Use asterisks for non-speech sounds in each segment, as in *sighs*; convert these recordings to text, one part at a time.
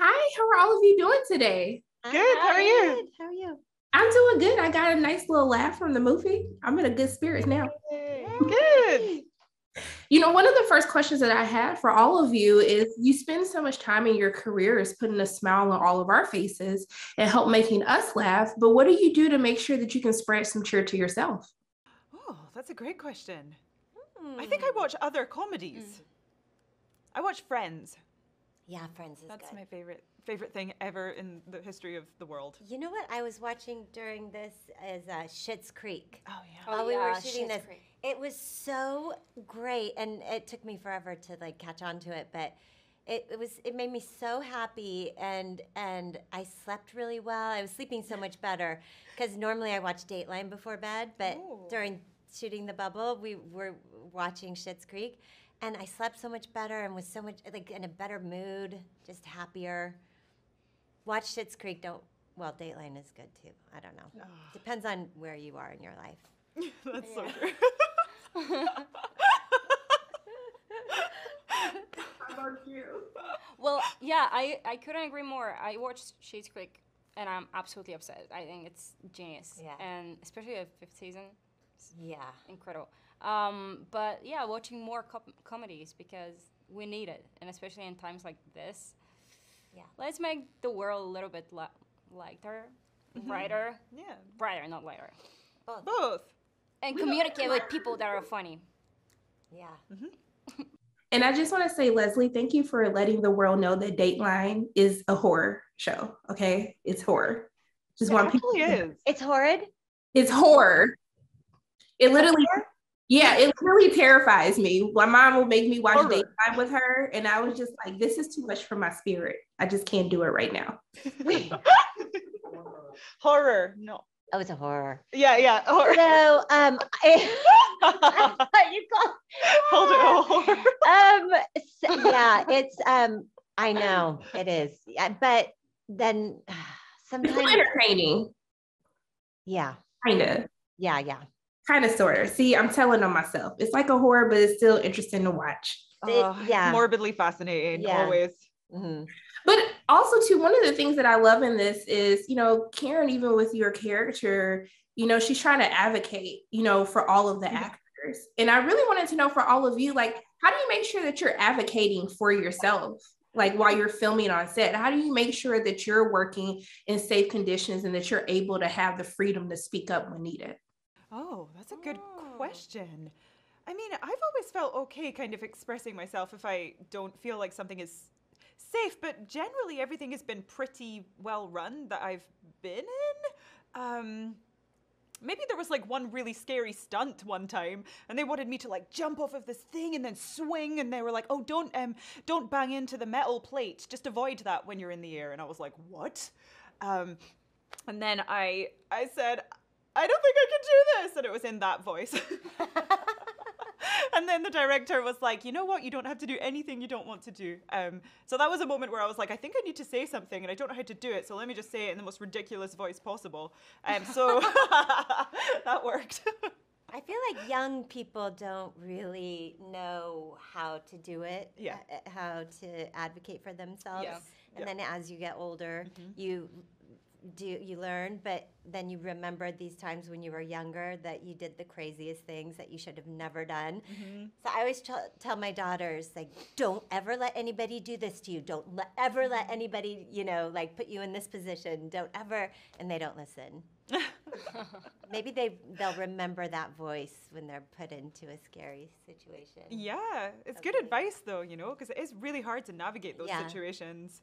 Hi, how are all of you doing today? Good. How are you? Good. How are you? I'm doing good. I got a nice little laugh from the movie. I'm in a good spirit now. Good. You know, one of the first questions that I had for all of you is you spend so much time in your careers putting a smile on all of our faces and help making us laugh. But what do you do to make sure that you can spread some cheer to yourself? Oh, that's a great question. I think I hmm. watch other comedies. Hmm. I watch Friends. Yeah, Friends is That's good. my favorite favorite thing ever in the history of the world. You know what I was watching during this is uh, Schitt's Creek. Oh yeah. While we were shooting Schitt's this, Creek. it was so great, and it took me forever to like catch on to it, but. It, it was it made me so happy and and I slept really well. I was sleeping so much better because normally I watch Dateline before bed, but Oh. during shooting the bubble, we were watching Schitt's Creek, and I slept so much better and was so much like in a better mood, just happier. Watch Schitt's Creek. Don't well, Dateline is good too. I don't know. Ah. Depends on where you are in your life. *laughs* That's so true. *laughs* How about you? Well, yeah, I, I couldn't agree more. I watched Schitt's Creek and I'm absolutely upset. I think it's genius. Yeah. And especially the fifth season, Yeah. incredible. Um, but yeah, watching more com- comedies because we need it. And especially in times like this, Yeah. let's make the world a little bit li- lighter, brighter, yeah. brighter, not lighter. Both. And communicate with people that are funny. Yeah. *laughs* And I just want to say, Leslie, thank you for letting the world know that Dateline is a horror show. Okay. It's horror. Just It want people is. It's horrid. It's horror. It literally, yeah, it really terrifies me. My mom will make me watch Horror. Dateline with her, and I was just like, "This is too much for my spirit. I just can't do it right now." *laughs* Horror. No. Oh, it's a horror. Yeah, yeah. Horror. So, um, *laughs* I, you call Hold it. Horror. um, so- yeah, it's um, I know it is, yeah, but then *sighs* sometimes, still entertaining, yeah, kind of, yeah, yeah. Kind of, sort of. See, I'm telling on myself. It's like a horror, but it's still interesting to watch. Oh, yeah. Morbidly fascinating. Yeah. Always. Mhm. But also, too, one of the things that I love in this is, you know, Karen, even with your character, you know, she's trying to advocate, you know, for all of the Mhm. actors. And I really wanted to know for all of you, like, how do you make sure that you're advocating for yourself? Like while you're filming on set, how do you make sure that you're working in safe conditions and that you're able to have the freedom to speak up when needed? Oh, that's a good Oh. question. I mean, I've always felt okay kind of expressing myself if I don't feel like something is safe, but generally everything has been pretty well run that I've been in. Um, maybe there was like one really scary stunt one time and they wanted me to like jump off of this thing and then swing and they were like oh don't um don't bang into the metal plate just avoid that when you're in the air and i was like what um and then i i said i don't think i can do this and it was in that voice *laughs* and then the director was like you know what you don't have to do anything you don't want to do um so that was a moment where i was like i think i need to say something and i don't know how to do it so let me just say it in the most ridiculous voice possible um so *laughs* that worked I feel like young people don't really know how to do it, Yeah. uh, how to advocate for themselves. Yeah. And Yeah. then as you get older, Mhm. you do you learn, but then you remember these times when you were younger that you did the craziest things that you should have never done. Mm-hmm. So I always tell tell my daughters like, don't ever let anybody do this to you. Don't let, ever let mm-hmm. anybody, you know, like put you in this position. Don't ever, and they don't listen. *laughs* Maybe they they'll remember that voice when they're put into a scary situation. Yeah, it's good advice though, you know, because it is really hard to navigate those Yeah. situations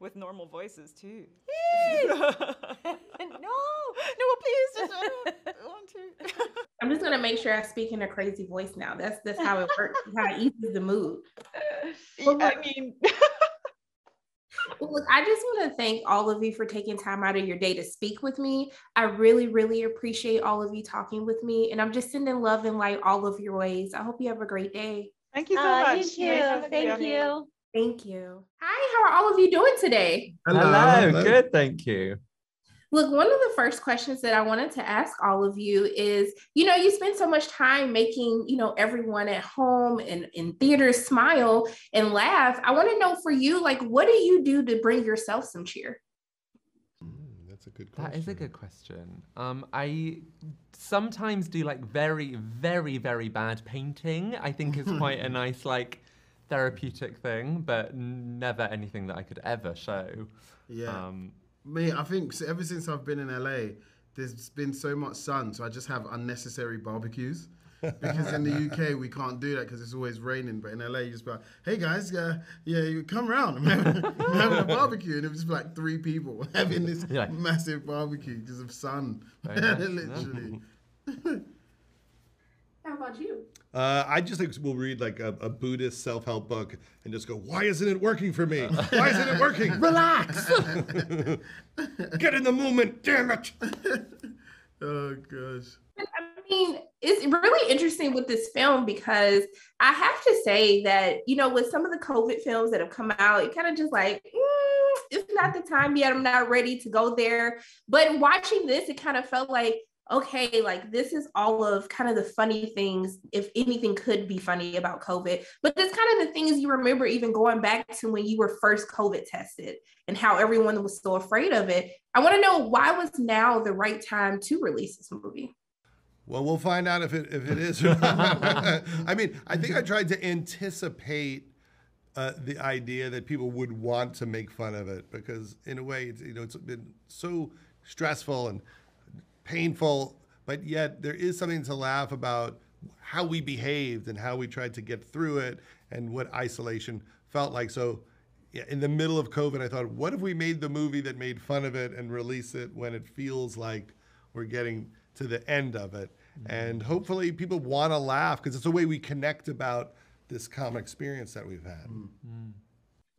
with normal voices too. *laughs* *laughs* no. no, please, just I want to. *laughs* I'm just gonna make sure I speak in a crazy voice now. That's that's how it works. how it eases the mood. Well, I mean, Well, Look, I just want to thank all of you for taking time out of your day to speak with me. I really, really appreciate all of you talking with me, and I'm just sending love and light all of your ways. I hope you have a great day. thank you so uh, Aw, much. you Nice too. having Thank you. You. Thank you. Hi, how are all of you doing today? Hello, good, thank you. Look, one of the first questions that I wanted to ask all of you is, you know, you spend so much time making, you know, everyone at home and in theaters smile and laugh. I want to know for you, like, what do you do to bring yourself some cheer? Mm, that's a good question. That is a good question. Um, I sometimes do like very, very, very bad painting. I think is quite a *laughs* nice like therapeutic thing, but never anything that I could ever show. Yeah. Um, me, I think ever since I've been in LA, there's been so much sun, so I just have unnecessary barbecues. because in the UK we can't do that because it's always raining. But in LA, you just be like, "Hey guys, yeah, yeah, you come around. *laughs* I'm having, I'm having a barbecue," and it was like three people *laughs* having this massive barbecue because of sun, *laughs* literally. How about you? Uh, I just like will read like a, a Buddhist self help book and just go, why isn't it working for me? Why isn't it working? *laughs* Relax. *laughs* Get in the moment, damn it. *laughs* oh gosh. I mean, it's really interesting with this film because I have to say that you know, with some of the COVID films that have come out, it kind of just like. Mm, it's not the time yet. I'm not ready to go there. But watching this, it kind of felt like okay, like this is all of kind of the funny things, if anything could be funny about COVID, but it's kind of the things you remember even going back to when you were first COVID tested and how everyone was so afraid of it. I want to know why was now the right time to release this movie? Well, we'll find out if it if it is. *laughs* I mean, I think I tried to anticipate uh, the idea that people would want to make fun of it because, in a way, it's you know it's been so stressful and painful, but yet there is something to laugh about how we behaved and how we tried to get through it and what isolation felt like. So, yeah, in the middle of COVID, I thought, what if we made the movie that made fun of it and release it when it feels like we're getting to the end of it? Mm-hmm. And hopefully, people want to laugh because it's a way we connect about this common experience that we've had. Mm-hmm.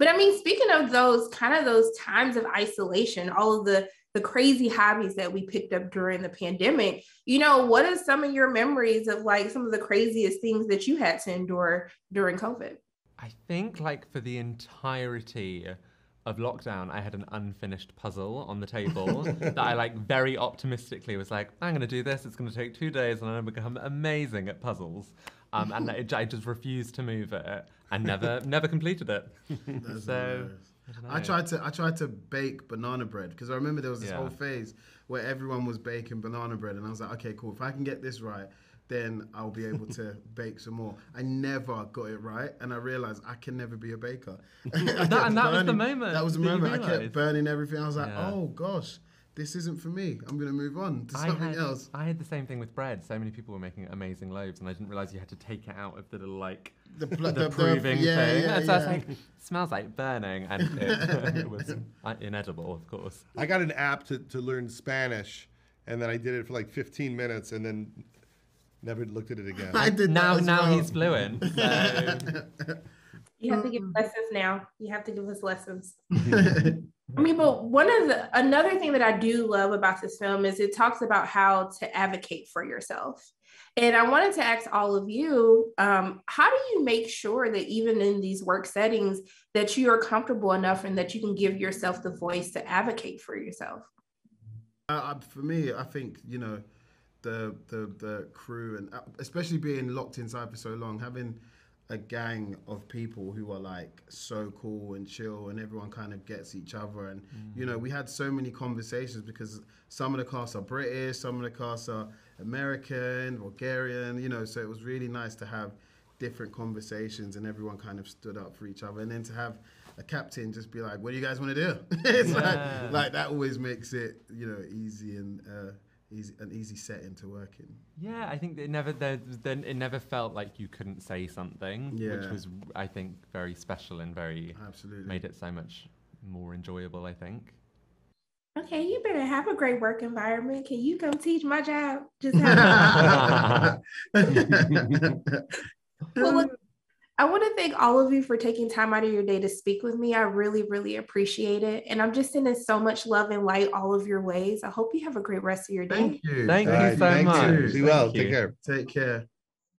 But I mean, speaking of those kind of those times of isolation, all of the the crazy hobbies that we picked up during the pandemic. You know, what are some of your memories of like some of the craziest things that you had to endure during COVID? I think like for the entirety of lockdown, I had an unfinished puzzle on the table *laughs* that I like very optimistically was like, I'm going to do this. It's going to take two days, and I'm going to become amazing at puzzles. Um, and it, I just refused to move it and never *laughs* never completed it. so I, I, tried to I tried to bake banana bread because I remember there was this yeah. whole phase where everyone was baking banana bread, and I was like, okay, cool. If I can get this right, then I'll be able to *laughs* bake some more. I never got it right, and I realized I can never be a baker. *laughs* that, and that burning, was the moment. That was the moment. I kept burning everything. I was like, yeah. oh gosh this isn't for me. I'm going to move on to something had, else. I had the same thing with bread. So many people were making amazing loaves, and I didn't realize you had to take it out of the little like the, pl- the, the proving the, yeah, thing. Yeah, *laughs* so yeah. I was like, smells like burning, and it, *laughs* it was inedible, of course. I got an app to, to learn Spanish, and then I did it for like 15 minutes, and then never looked at it again. *laughs* I did now. Now well. he's fluent. So. You have to give lessons now. You have to give us lessons. I mean, but one of the another thing that I do love about this film is it talks about how to advocate for yourself. And I wanted to ask all of you, um, how do you make sure that even in these work settings that you are comfortable enough and that you can give yourself the voice to advocate for yourself? Uh, for me, I think you know the the the crew and uh, especially being locked inside for so long, having a gang of people who are like so cool and chill and everyone kind of gets each other and mm. you know we had so many conversations because some of the cast are british some of the cast are american bulgarian you know so it was really nice to have different conversations and everyone kind of stood up for each other and then to have a captain just be like what do you guys want to do *laughs* it's yeah. like like that always makes it you know easy and uh, easy, an easy setting to work in. Yeah, I think it never then it never felt like you couldn't say something, yeah. which was I think very special and very absolutely made it so much more enjoyable. I think. Okay, you better have a great work environment. Can you come teach my job? Just *laughs* have. *laughs* *laughs* well, look, I want to thank all of you for taking time out of your day to speak with me. I really, really appreciate it. And I'm just sending so much love and light all of your ways. I hope you have a great rest of your day. Thank you. Thank you so Thank much. You. Be well. Take care. Take care.